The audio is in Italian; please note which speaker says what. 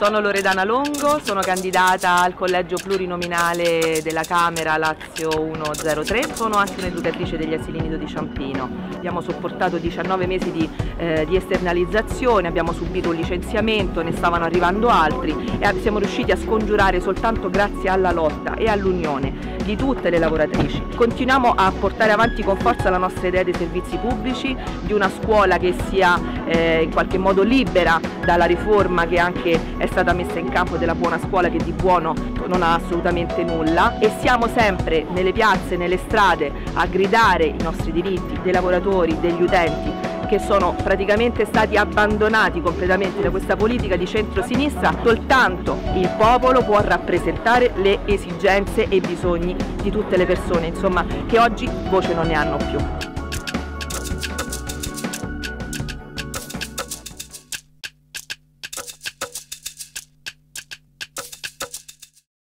Speaker 1: Sono Loredana Longo, sono candidata al collegio plurinominale della Camera Lazio 103, sono anche un'educatrice degli asili nido di Ciampino. Abbiamo sopportato 19 mesi di, eh, di, esternalizzazione, abbiamo subito un licenziamento, ne stavano arrivando altri e siamo riusciti a scongiurare soltanto grazie alla lotta e all'unione di tutte le lavoratrici. Continuiamo a portare avanti con forza la nostra idea dei servizi pubblici, di una scuola che sia eh, in qualche modo libera dalla riforma che anche è stata messa in campo della buona scuola che di buono non ha assolutamente nulla e siamo sempre nelle piazze, nelle strade a gridare i nostri diritti dei lavoratori, degli utenti che sono praticamente stati abbandonati completamente da questa politica di centro-sinistra, soltanto il popolo può rappresentare le esigenze e i bisogni di tutte le persone, insomma, che oggi voce non ne hanno più.